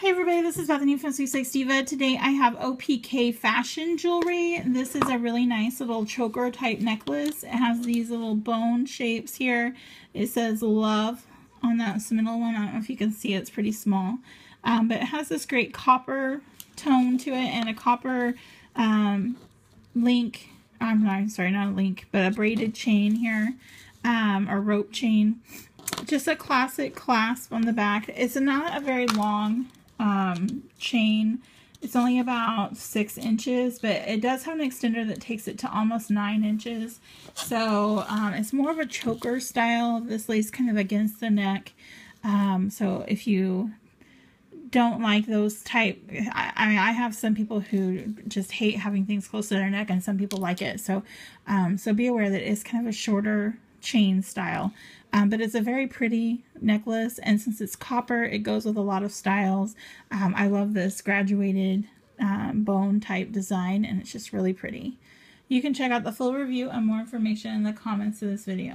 Hi everybody, this is Bethany from Sweet Sweepstakes Diva. Today I have OPK Fashion Jewelry. This is a really nice little choker type necklace. It has these little bone shapes here. It says love on that middle one. I don't know if you can see it, it's pretty small. Um, but it has this great copper tone to it and a copper um, link. I'm not, sorry, not a link, but a braided chain here, um, or rope chain. Just a classic clasp on the back. It's not a very long um, chain. It's only about six inches, but it does have an extender that takes it to almost nine inches. So um, it's more of a choker style. This lays kind of against the neck. Um, so if you don't like those type, I, I, mean, I have some people who just hate having things close to their neck and some people like it. So, um, so be aware that it's kind of a shorter chain style. Um, but it's a very pretty necklace, and since it's copper, it goes with a lot of styles. Um, I love this graduated um, bone type design, and it's just really pretty. You can check out the full review and more information in the comments of this video.